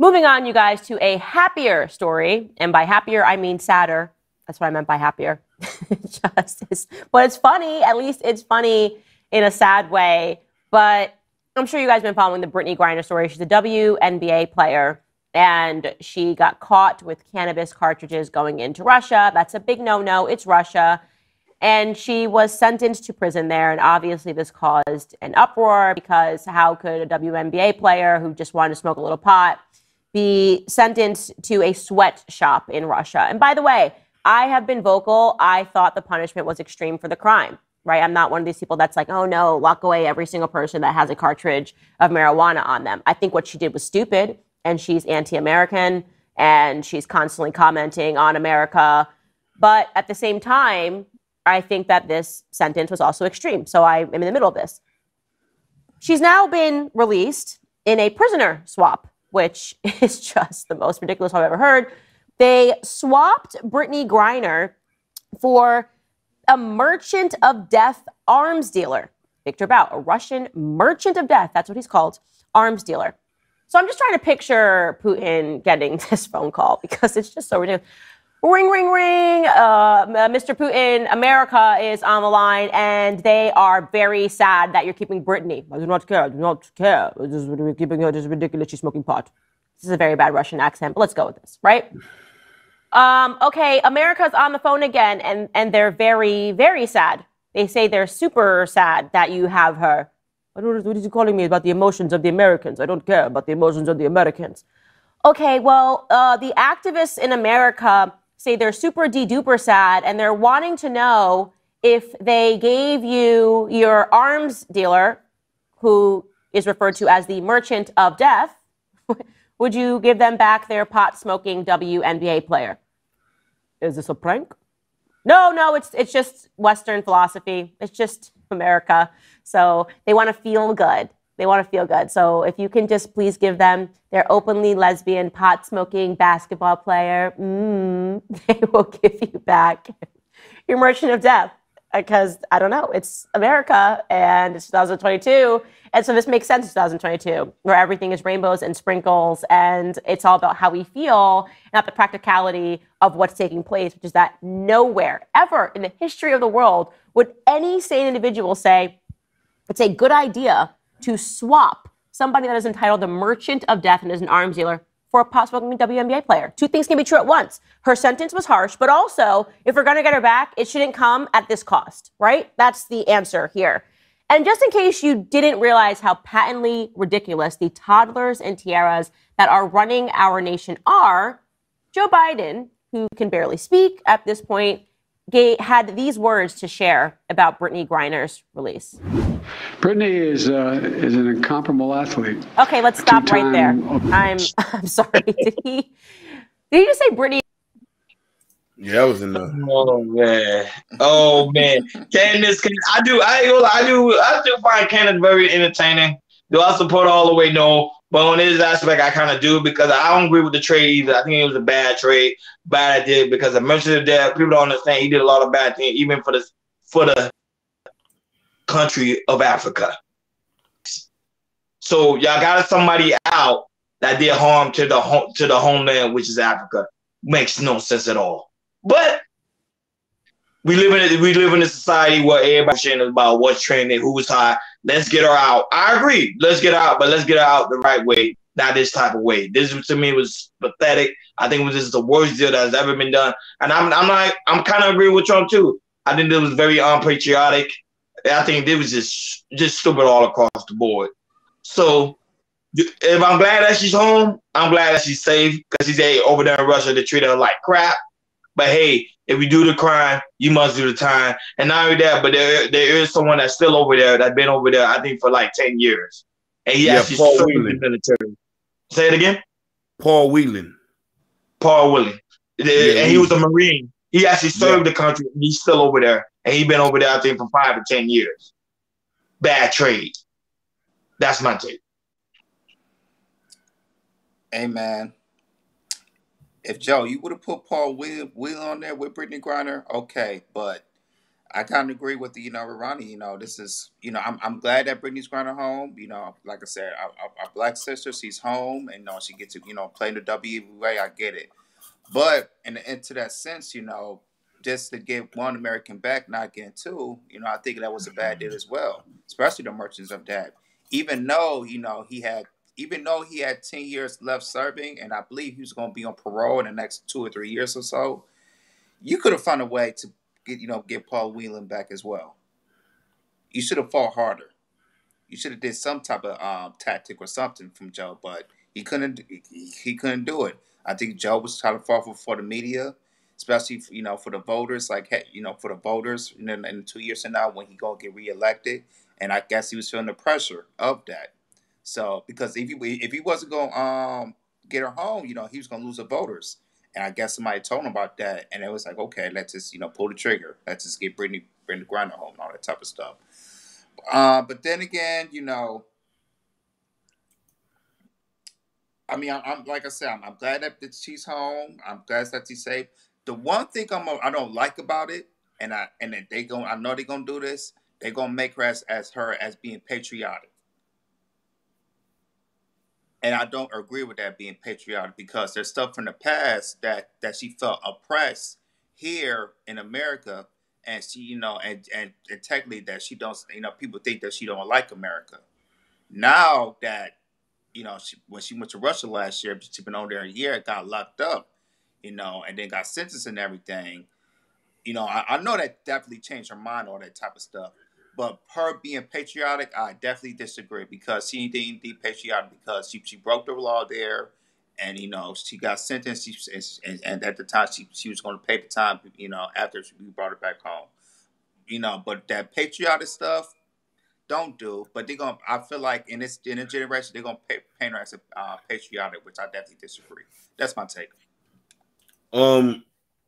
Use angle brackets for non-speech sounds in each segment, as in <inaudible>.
Moving on, you guys, to a happier story. And by happier, I mean sadder. That's what I meant by happier. <laughs> Just, but it's funny. At least it's funny in a sad way. But I'm sure you guys have been following the Brittney Griner story. She's a WNBA player, and she got caught with cannabis cartridges going into Russia. That's a big no no. It's Russia. And she was sentenced to prison there. And obviously, this caused an uproar because how could a WNBA player who just wanted to smoke a little pot be sentenced to a sweatshop in Russia? And by the way, I have been vocal. I thought the punishment was extreme for the crime, right? I'm not one of these people that's like, oh no, lock away every single person that has a cartridge of marijuana on them. I think what she did was stupid and she's anti American and she's constantly commenting on America. But at the same time, I think that this sentence was also extreme. So I am in the middle of this. She's now been released in a prisoner swap, which <laughs> is just the most ridiculous I've ever heard. They swapped Brittney Griner for a merchant of death arms dealer, Viktor Bout, a Russian merchant of death. That's what he's called, arms dealer. So I'm just trying to picture Putin getting <laughs> this phone call because it's just so ridiculous. Ring, ring, ring. Uh, Mr. Putin, America is on the line, and they are very sad that you're keeping Brittney. I do not care. I do not care. This is keeping her. This is ridiculous. She's smoking pot. This is a very bad Russian accent, but let's go with this, right? Um, okay, America's on the phone again, and and they're very, very sad. They say they're super sad that you have her. What is he calling me about the emotions of the Americans? I don't care about the emotions of the Americans. Okay, well, uh, the activists in America say they're super de duper sad and they're wanting to know if they gave you your arms dealer, who is referred to as the merchant of death, <laughs> would you give them back their pot smoking WNBA player? Is this a prank? No, no, it's it's just Western philosophy. It's just America. So they want to feel good. They want to feel good. So if you can just please give them their openly lesbian, pot smoking basketball player, mm, <laughs> they will give you back your merchant of death. Because I don't know, it's America and it's 2022. And so this makes sense in 2022, where everything is rainbows and sprinkles and it's all about how we feel, not the practicality of what's taking place, which is that nowhere ever in the history of the world would any sane individual say it's a good idea to swap somebody that is entitled the merchant of death and is an arms dealer for a possible WNBA player. Two things can be true at once. Her sentence was harsh, but also, if we're going to get her back, it shouldn't come at this cost, right? That's the answer here. And just in case you didn't realize how patently ridiculous the toddlers and tiaras that are running our nation are, Joe Biden, who can barely speak at this point, had these words to share about Brittney Griner's release. Brittney is uh, is an incomparable athlete. Okay, let's stop right there. I'm <laughs> I'm sorry. <laughs> Did he did he just say Brittney? Yeah, I was in the. Oh man, oh man, Candace. I do. I I do. I do find Candace very entertaining. Do I support all the way? No. But on this aspect, I kind of do because I don't agree with the trade either. I think it was a bad trade, bad idea because I mentioned that people don't understand he did a lot of bad things, even for the for the country of Africa. So y'all got somebody out that did harm to the home to the homeland, which is Africa. Makes no sense at all. But we live in a, we live in a society where everybody's saying about what's trending, who's hot. Let's get her out. I agree. Let's get her out, but let's get her out the right way, not this type of way. This to me was pathetic. I think this is the worst deal that has ever been done. And I'm I'm like I'm kind of agree with Trump too. I think it was very unpatriotic. I think it was just just stupid all across the board. So if I'm glad that she's home, I'm glad that she's safe because she's hey, over there in Russia. They treat her like crap. But hey, if you do the crime, you must do the time. And not only that, but there there is someone that's still over there that's been over there, I think, for like 10 years. And he yeah, actually Paul served Whelan. the military. Say it again. Paul Whelan. Paul Whelan. Yeah, and he was a Marine. He actually served yeah. the country. he's still over there. And he's been over there, I think, for five or 10 years. Bad trade. That's my take. Hey, man if Joe, you would have put Paul Will, Will on there with Brittney Griner, okay. But I kind of agree with the, you know, Ronnie. You know, this is, you know, I'm, I'm glad that Brittney's going home. You know, like I said, our, our, black sister, she's home, and you know, she gets to, you know, play the WWA. I get it, but in into that sense, you know, just to get one American back, not getting two, you know, I think that was a bad deal as well, especially the merchants of that. Even though, you know, he had, even though he had ten years left serving, and I believe he was going to be on parole in the next two or three years or so, you could have found a way to get you know get Paul Whelan back as well. You should have fought harder. You should have did some type of um, tactic or something from Joe, but he couldn't. He, he couldn't do it. I think Joe was trying to fall for, for the media, especially you know for the voters. Like you know for the voters in, in two years from now when he gonna get reelected, and I guess he was feeling the pressure of that. So because if he if he wasn't gonna um, get her home, you know he was gonna lose the voters. And I guess somebody told him about that, and it was like, okay, let's just you know pull the trigger. Let's just get Brittney Brittney Griner home and all that type of stuff. Uh, but then again, you know, I mean, I, am like I said, I'm, I'm glad that she's home. I'm glad that she's safe. The one thing I'm I don't like about it, and I and they going I know they're gonna do this. They're gonna make her as, as her as being patriotic. And I don't agree with that being patriotic because there's stuff from the past that that she felt oppressed here in America, and she, you know, and and, and technically that she don't, you know, people think that she don't like America. Now that you know, she, when she went to Russia last year, she's been on there a year, got locked up, you know, and then got sentenced and everything. You know, I, I know that definitely changed her mind, all that type of stuff. But her being patriotic, I definitely disagree because she didn't be patriotic because she, she broke the law there, and you know she got sentenced. And, and, at the time, she she was going to pay the time. You know, after we brought her back home. You know, but that patriotic stuff, don't do. But they're gonna. I feel like in this in a generation, they're gonna pay, paint her as a uh, patriotic, which I definitely disagree. That's my take. Um,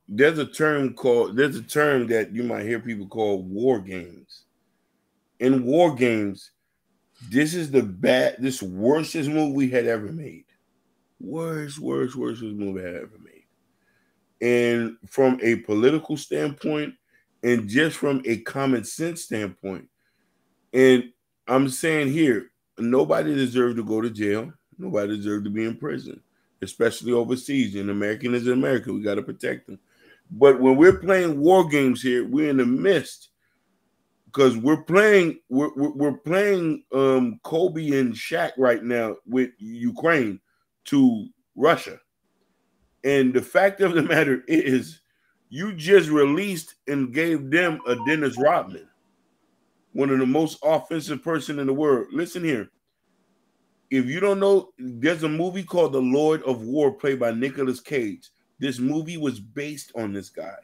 there's a term called. There's a term that you might hear people call war games in war games, this is the bad, this worstest move we had ever made. Worst, worst, worstest move I had ever made. And from a political standpoint, and just from a common sense standpoint, and I'm saying here, nobody deserved to go to jail. Nobody deserved to be in prison, especially overseas. And American is America. We got to protect them. But when we're playing war games here, we're in the midst because we're playing we're, we're playing um Kobe and Shaq right now with Ukraine to Russia. And the fact of the matter is you just released and gave them a Dennis Rodman, one of the most offensive person in the world. Listen here. If you don't know, there's a movie called The Lord of War played by Nicolas Cage. This movie was based on this guy.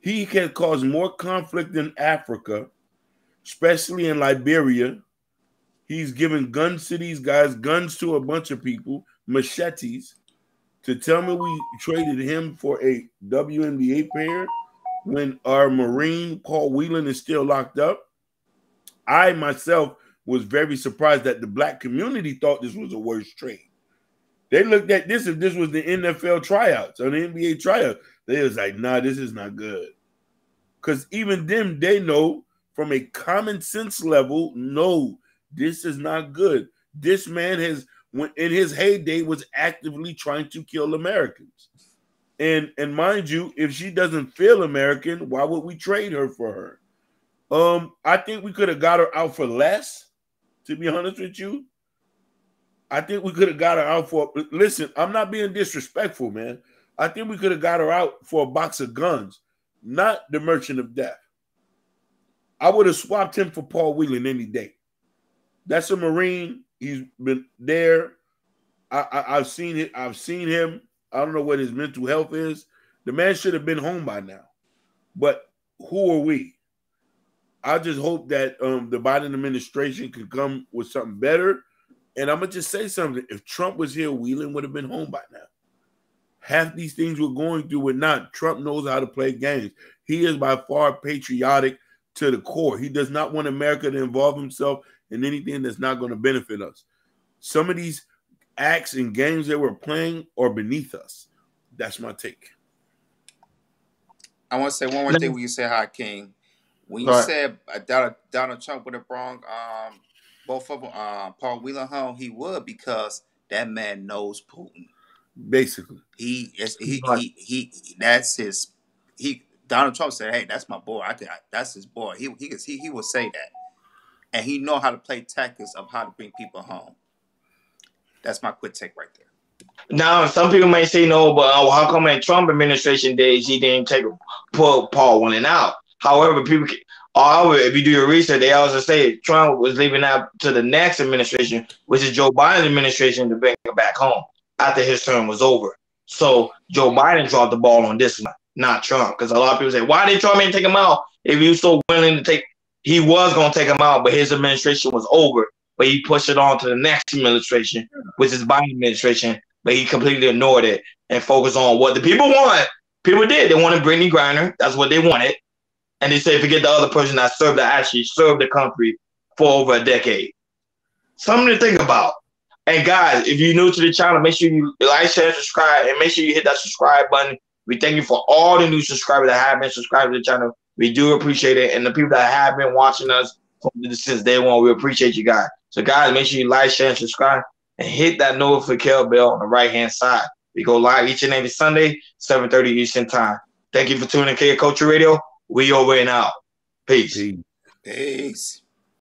He can cause more conflict in Africa, especially in Liberia. He's giving guns to these guys, guns to a bunch of people, machetes. To tell me we traded him for a WNBA player when our Marine Paul Whelan is still locked up. I myself was very surprised that the black community thought this was a worse trade. They looked at this if this was the NFL tryouts or the NBA tryout. They was like, nah, this is not good. Because even them, they know from a common sense level, no, this is not good. This man has, when in his heyday, was actively trying to kill Americans. And and mind you, if she doesn't feel American, why would we trade her for her? Um, I think we could have got her out for less, to be honest with you. I think we could have got her out for listen, I'm not being disrespectful, man. I think we could have got her out for a box of guns not the Merchant of Death. I would have swapped him for Paul Whelan any day. That's a Marine. He's been there. I, have seen it. I've seen him. I don't know what his mental health is. The man should have been home by now. But who are we? I just hope that um, the Biden administration can come with something better. And I'm gonna just say something. If Trump was here, Whelan would have been home by now half these things we're going through would not. Trump knows how to play games. He is by far patriotic to the core. He does not want America to involve himself in anything that's not going to benefit us. Some of these acts and games that we're playing are beneath us. That's my take. I want to say one more thing when you say hi, King. When you Right. said uh, Donald, Donald Trump would have brought um, both of them, uh, Paul Wheeler home, he would because that man knows Putin. Basically, He is he, Right. he he that's his he Donald Trump said, "Hey, that's my boy. I can I, that's his boy." He he he he will say that, and he know how to play tactics of how to bring people home. That's my quick take right there. Now, some people may say no, but uh, how come in Trump administration days he didn't take pull Paul Willing out? However, people, however, if you do your research, they also say Trump was leaving out to the next administration, which is Joe Biden administration, to bring him back home after his term was over. So Joe Biden dropped the ball on this one, not Trump, because a lot of people say, why did Trump ain't take him out if he was so willing to take? He was going to take him out, but his administration was over. But he pushed it on to the next administration, which is Biden administration, but he completely ignored it and focused on what the people want. People did. They wanted Brittney Griner. That's what they wanted. And they say forget the other person that served that actually served the country for over a decade. Something to think about. And guys, if you're new to the channel, make sure you like, share, subscribe, and make sure you hit that subscribe button. We thank you for all the new subscribers that have been subscribed to the channel. We do appreciate it. And the people that have been watching us since day one, we appreciate you guys. So guys, make sure you like, share, and subscribe and hit that notification bell on the right hand side. We go live each and every Sunday, 7:30 Eastern Time. Thank you for tuning in to Chaos Culture Radio. We over and out. Peace. peace. Peace.